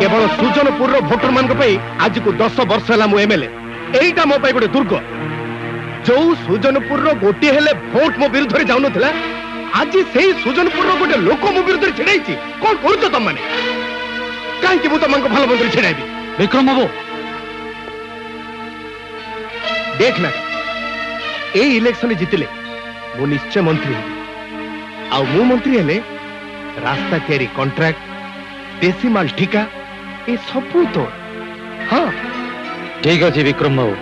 কেবল সুজনপুরর voter মান আজকু দশ বর্ষ হল মু এমএলএ এইটা মো গোটে দুর্গ যে সুজনপুরর গোটিয়ে হলে ভোট মো বিরুদ্ধে যাওনুলা আজ সেই সুজনপুরর গোটে লোক মো বিরুদ্ধে ছেড়াইছি কন করুছ তোমাকে কাহি মু তোমাকে ভালো মন্দির ছেড়াইবি বিক্রম বাবু দেখ না এই ইলেকশন জিতিলে মু নিশ্চয় মন্ত্রী হবি আউ মু মন্ত্রী হলে রাস্তা তৈরি কন্ট্রাক্ট দেশি মাল ঠিকা ଏ ସବୁ ତୋ ହଁ ଠିକ ଅଛି ବିକ୍ରମ ବାବୁ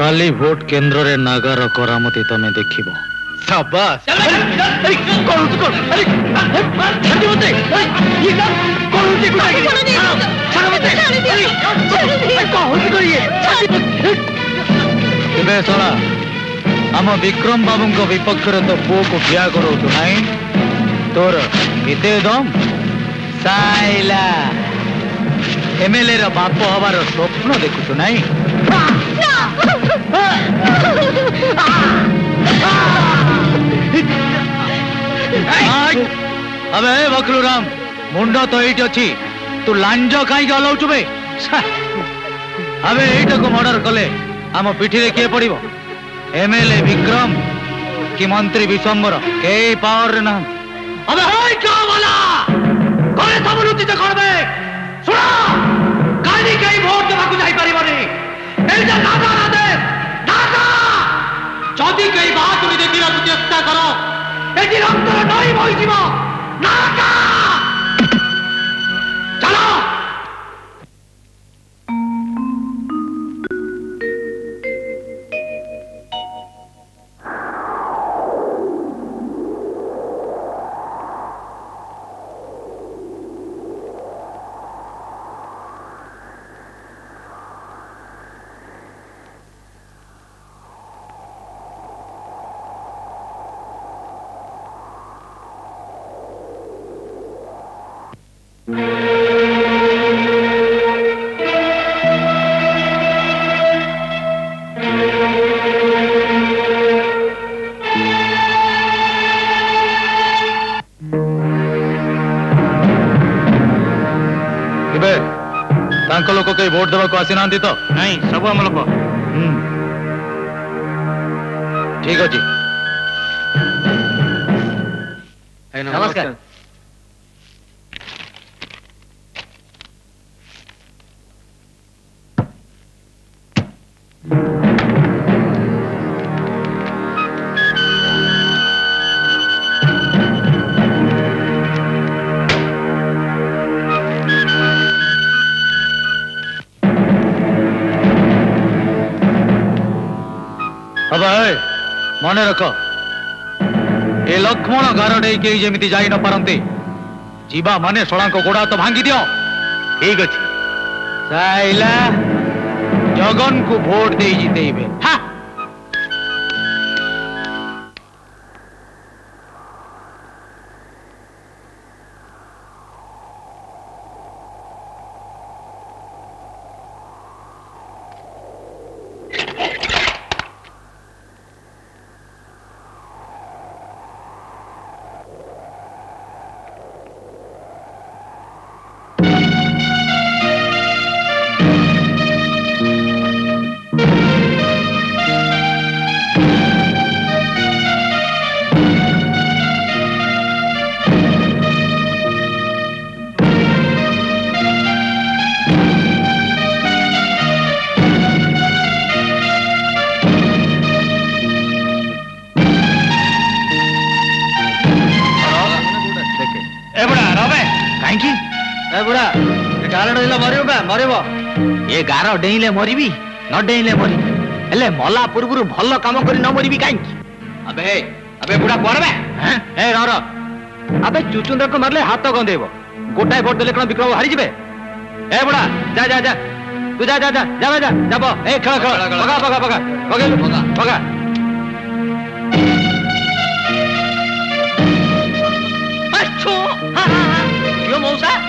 କାଲି ଭୋଟ କେନ୍ଦ୍ରରେ ନାଗାର କରାମତି ତମେ ଦେଖିବ ସାବାସ କରୁଛୁ କଣ ଆରେ ଛାଡ଼ି ମୋତେ ଇଏ କରୁଛି ଛାଡ଼ି ମୋତେ କହୁଛି କଣ ଇଏ ଏବେ ଶଳା ଆମ ବିକ୍ରମ ବାବୁଙ୍କ ବିପକ୍ଷରେ ତୋ ପୁଅକୁ ବିହା କରଉଛୁ ନାହିଁ ତୋର ଏତେ ଦମ୍ ସାଇଲା ଏମଏଲ୍ଏ ର ବାପ ହବାର ସ୍ୱପ୍ନ ଦେଖୁଛୁ ନାଇଁ હવે વકલુરામ મુંડો તો એઈટ અછી તું લાંજો કાંઈક હલાવଛୁ બે હવે ଏଇଟାକୁ ମର୍ଡର କଲେ ଆମ ପିଠିରେ କିଏ ପଡ଼ିବ ଏମଏଲ୍ଏ ବିକ୍ରମ କି ମନ୍ତ୍ରୀ ବିଶ୍ୱମ୍ବର କେହି ପାୱାରରେ ନାହାନ୍ତି ଘରେ ସମନୁଚିତ କରବେ ଶୁଣ କାଲି କେହି ଭୋଟ ଦେବାକୁ ଯାଇପାରିବନି ଏଇଟା ଦାଦା ଆଦେଶ ଦାଦା ଯଦି କେହି ବାହାରକୁ ଦେଖିବାକୁ ଚେଷ୍ଟା କର ଏଠି ରକ୍ତର ନଈ ବହିଯିବ ନାକା ಮತದಾರರಿಗೆ ವೋಟ್ ದೇಬೇಕು ಆಸೀನ ಅಂದಿತ್ತು ನಾಯಿ ಸಬು ಅಮಲಕ ಹ್ಮ್ ଠିକ ଅଛି ନମସ୍କାର এই মনে রখ এ লক্ষ্মণ গার নেই কেউ যেমিতি যাই ন পারন্তি ଯିବା ମାନେ ଶଳାଙ୍କ ଗୋଡ଼ା ତ ଭାଙ୍ଗି ଦିଅ ଠିକ ଅଛି ସାଇଲା ଜଗନକୁ ଭୋଟ ଦେଇ ଜିତେଇବେ ହା ବୁଢ଼ା ଗାର ଡେଇଁଲେ ମରିବୁ ବା ମରିବ ଏ ଗାର ଡେଇଁଲେ ମରିବି ନ ଡେଇଁଲେ ମରିବି ହେଲେ ମଲା ପୂର୍ବରୁ ଭଲ କାମ କରି ନ ମରିବି କାହିଁକି ଆବେ ଆବେ ବୁଢ଼ା ପରବେ ଏ ରହ ରହ ଆବେ ଚୁଚୁନ୍ଦ୍ରକୁ ମାରିଲେ ହାତ ଗନ୍ଧେଇବ ଗୋଟାଏ ଭୋଟ ଦେଲେ କ'ଣ ବିକ୍ରମ ହାରିଯିବେ ଏ ବୁଢ଼ା ଯା ଯା ଯା ତୁ ଯା ଯା ଯା ଯା ଯା যাব ଏ ଖେଳ ଖେଳ ବଗା ବଗା ବଗା ବଗେଇଲୁ ବଗା ବଗା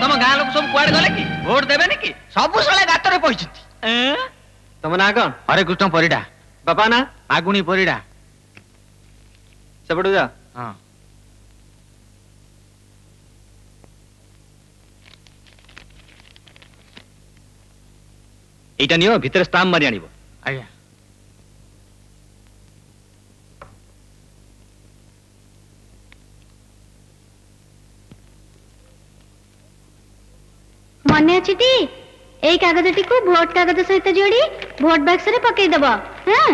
ତମ ଗାଁ ଲୋକ ସବୁ କୁଆଡେ ଗଲେ କି ଭୋଟ ଦେବେନି କି ସବୁ ସଳେ ଗାତରେ ପହଞ୍ଚିଛନ୍ତି ତମ ନାଁ କଣ ହରେ କୃଷ୍ଣ ପରିଡ଼ା ବାପା ନା ଆଗୁଣି ପରିଡ଼ା ସେପଟୁ ଯା ହଁ ଏଇଟା ନିଅ ଭିତରେ ସ୍ତାମ୍ପ ମାରି ଆଣିବ ଆଜ୍ଞା ମନେ ଅଛିଟି ଏଇ କାଗଜଟିକୁ ଭୋଟ କାଗଜ ସହିତ ଯୋଡ଼ି ଭୋଟ ବାକ୍ସରେ ପକେଇଦେବ ହଁ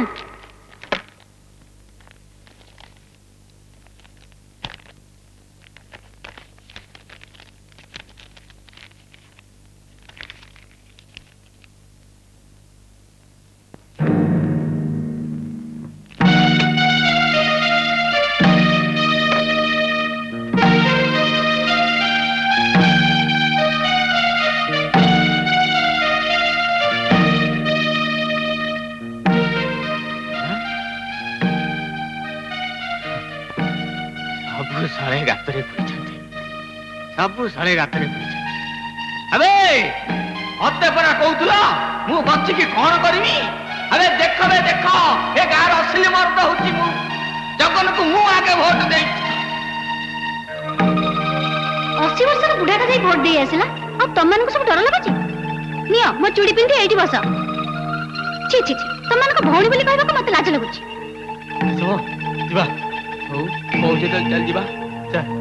ସବୁ ସରେ ରାତିରେ ଆବେ ମତେ ପରା କହୁଥିଲ ମୁଁ ବଞ୍ଚିକି କଣ କରିବି ଆବେ ଦେଖ ବେ ଦେଖ ଏ ଗାଁର ଅସଲି ମର୍ଦ ହଉଛି ମୁଁ ଜଗନକୁ ମୁଁ ଆଗେ ଭୋଟ ଦେଇଛି ଅଶୀ ବର୍ଷର ବୁଢ଼ାଟା ଯାଇ ଭୋଟ ଦେଇ ଆସିଲା ଆଉ ତମମାନଙ୍କୁ ସବୁ ଡର ଲାଗୁଛି ନିଅ ମୋ ଚୁଡ଼ି ପିନ୍ଧି ଏଇଠି ବସ ଛି ଛି ତମମାନଙ୍କ ଭଉଣୀ ବୋଲି କହିବାକୁ ମତେ ଲାଜ ଲାଗୁଛି ଯିବା ହଉ କହୁଛ ଚାଲ ଯିବା ଚାଲ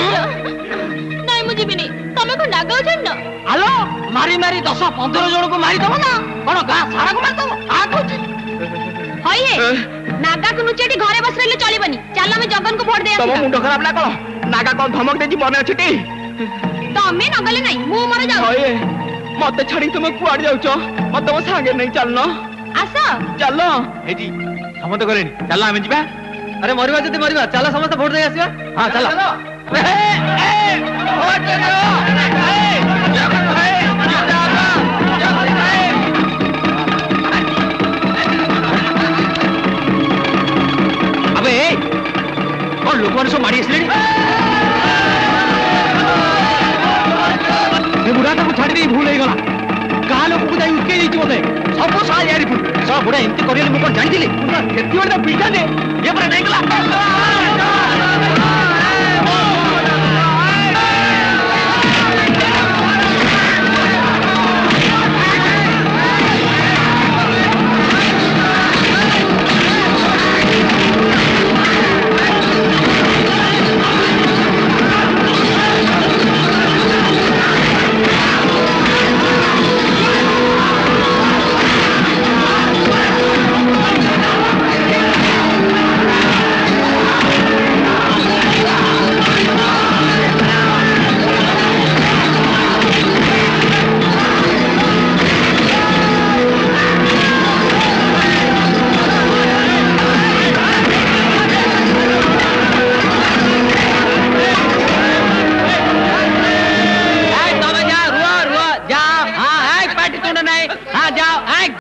ନାଇଁ ମୁଁ ଯିବିନି ତମେ କଣ ନାଗ ଅଛନ୍ତି ନା ଆଲୋ ମାରି ମାରି ଦଶ ପନ୍ଦର ଜଣକୁ ମାରିଦବ ନା କଣ ଗାଁ ସାରାକୁ ମାରିଦବ ଆ କହୁଛି ହଇଏ ନାଗାକୁ ନୁଚେଟି ଘରେ ବସି ରହିଲେ ଚଳିବନି ଚାଲ ଆମେ ଜଗନକୁ ଭୋଟ ଦେଇ ଆସିବା ମୁଣ୍ଡ ଖରାପ ନା କଣ ନାଗା କଣ ଧମକ ଦେଇଛି ମନେ ଅଛି ଟି ତମେ ନ ଗଲେ ନାଇଁ ମୁଁ ମୋର ଯାଉଛି ହଇଏ ମତେ ଛାଡି ତମେ କୁଆଡେ ଯାଉଛ ମତେ ତମ ସାଙ୍ଗେ ନେଇ ଚାଲନ ଆସ ଚାଲ ଏଠି ସମସ୍ତେ ଗଲେଣି ଚାଲ ଆମେ ଯିବା ଆରେ ମରିବା ଯଦି ମରିବା ଚାଲ ସମସ୍ତେ ଭୋଟ ଦେଇ ଆସିବା ହଁ ଚାଲ వాళ్ళు మనసు మడేసలేడు బుడాటకు చడివి భూలేగల కాలు ముగ్గుదాయి ఉక్కే ನಿಂತಿದೆ ಸಬ್ಬು ಸಾಲ ಯಾರಿಪು ಸಾ ಬುಡ ಎಂತ ಕೊರಿಯಲ್ಲಿ ಮುಕ್ಕೊಂಡು ಜಂಡಿಲಿ ಎತ್ತಿ ಹೊಡೆದ ಬಿಡ್ತಾನೆ ಏಪರ ನೈಕಲ